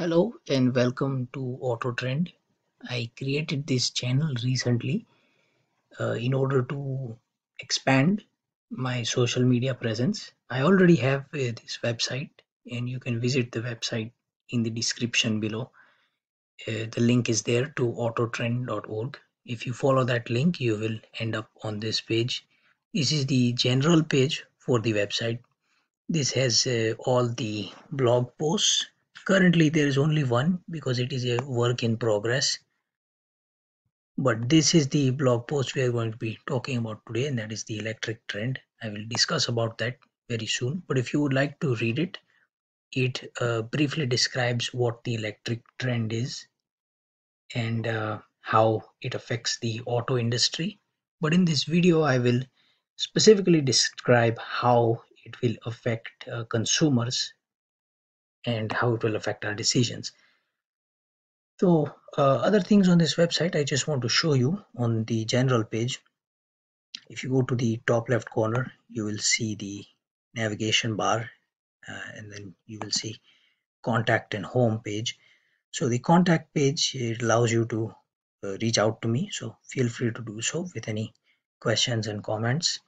Hello and welcome to Auto Trend. I created this channel recently uh, in order to expand my social media presence. I already have uh, this website, and you can visit the website in the description below. Uh, the link is there to autotrend.org. If you follow that link, you will end up on this page. This is the general page for the website. This has uh, all the blog posts currently there is only one because it is a work in progress. But this is the blog post we are going to be talking about today and that is the electric trend. I will discuss about that very soon. But if you would like to read it it uh, briefly describes what the electric trend is and uh, how it affects the auto industry. But in this video i will specifically describe how it will affect uh, consumers and how it will affect our decisions. So uh, other things on this website, I just want to show you on the general page. If you go to the top left corner, you will see the navigation bar uh, and then you will see contact and home page. So the contact page, it allows you to uh, reach out to me. So feel free to do so with any questions and comments.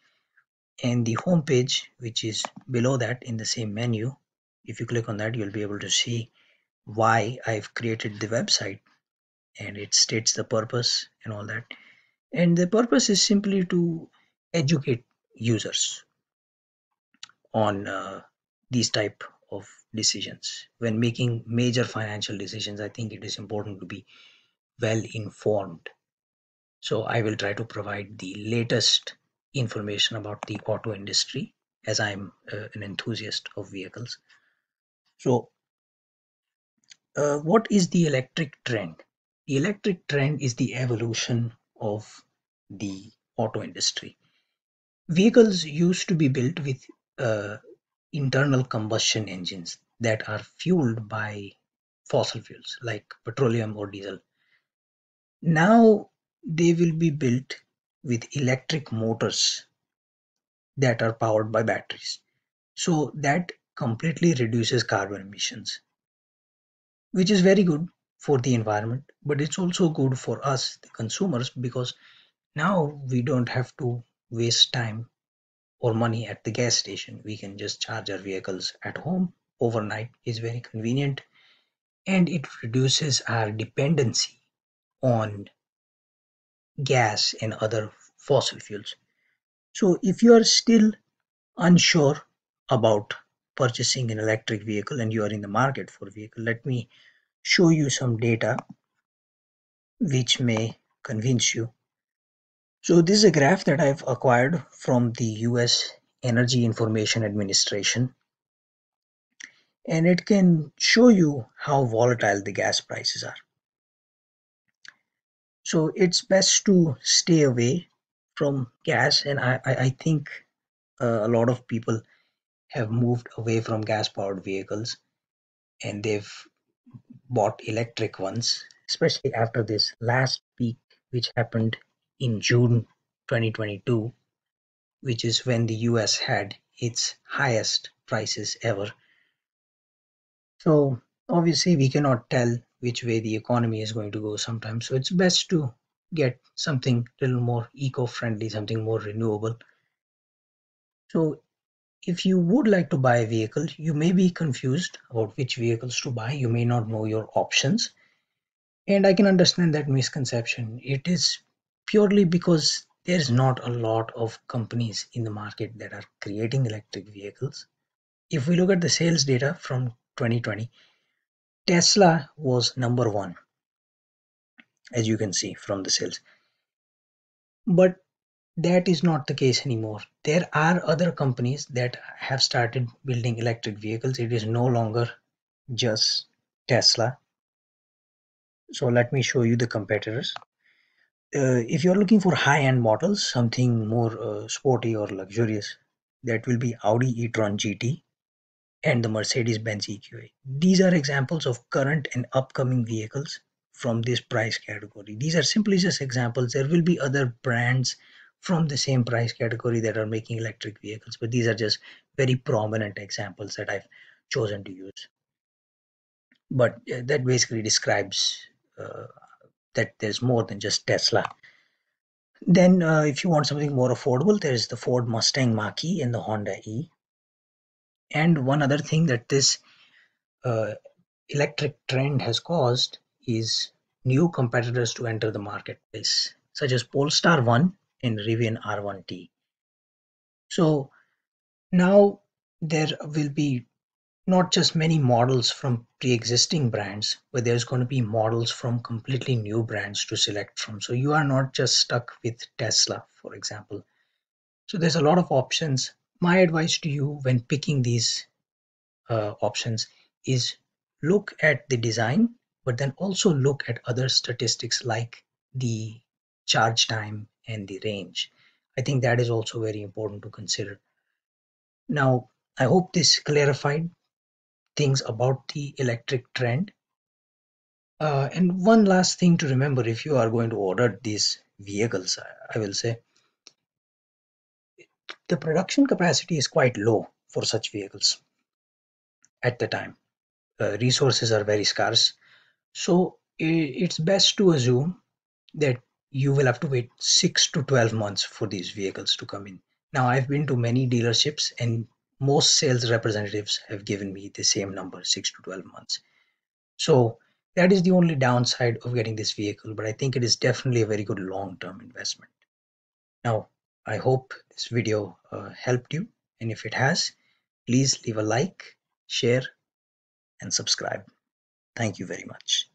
And the home page, which is below that in the same menu, if you click on that you'll be able to see why I've created the website. And it states the purpose and all that. And the purpose is simply to educate users on uh, these type of decisions. When making major financial decisions i think it is important to be well informed. So i will try to provide the latest information about the auto industry as i'm uh, an enthusiast of vehicles so, uh, what is the electric trend? The electric trend is the evolution of the auto industry. Vehicles used to be built with uh, internal combustion engines that are fueled by fossil fuels like petroleum or diesel. Now they will be built with electric motors that are powered by batteries. So that completely reduces carbon emissions, which is very good for the environment, but it's also good for us, the consumers, because now we don't have to waste time or money at the gas station. We can just charge our vehicles at home overnight. It's very convenient and it reduces our dependency on gas and other fossil fuels. So if you are still unsure about purchasing an electric vehicle and you are in the market for a vehicle, let me show you some data which may convince you. So this is a graph that I've acquired from the US Energy Information Administration and it can show you how volatile the gas prices are. So it's best to stay away from gas and I, I, I think uh, a lot of people have moved away from gas powered vehicles and they've bought electric ones, especially after this last peak, which happened in June 2022, which is when the US had its highest prices ever. So, obviously, we cannot tell which way the economy is going to go sometimes. So, it's best to get something a little more eco friendly, something more renewable. So, if you would like to buy a vehicle, you may be confused about which vehicles to buy. You may not know your options. And I can understand that misconception. It is purely because there's not a lot of companies in the market that are creating electric vehicles. If we look at the sales data from 2020, Tesla was number one, as you can see from the sales. But that is not the case anymore. There are other companies that have started building electric vehicles. It is no longer just Tesla. So let me show you the competitors. Uh, if you're looking for high-end models, something more uh, sporty or luxurious, that will be Audi e-tron GT and the Mercedes-Benz EQA. These are examples of current and upcoming vehicles from this price category. These are simply just examples. There will be other brands from the same price category that are making electric vehicles but these are just very prominent examples that I've chosen to use. but uh, that basically describes uh, that there's more than just Tesla. Then, uh, if you want something more affordable, there's the Ford Mustang Mach-E and the Honda E. And one other thing that this uh, electric trend has caused is new competitors to enter the marketplace, such as Polestar 1 and Rivian R1T. So now there will be not just many models from pre-existing brands, but there's going to be models from completely new brands to select from. So you are not just stuck with Tesla, for example. So there's a lot of options. My advice to you when picking these uh, options is look at the design, but then also look at other statistics like the charge time and the range. I think that is also very important to consider. Now, I hope this clarified things about the electric trend. Uh, and one last thing to remember if you are going to order these vehicles, I will say the production capacity is quite low for such vehicles at the time. Uh, resources are very scarce. So it's best to assume that you will have to wait 6 to 12 months for these vehicles to come in. Now, I've been to many dealerships and most sales representatives have given me the same number 6 to 12 months. So that is the only downside of getting this vehicle but i think it is definitely a very good long term investment. Now i hope this video uh, helped you and if it has please leave a like share and subscribe. Thank you very much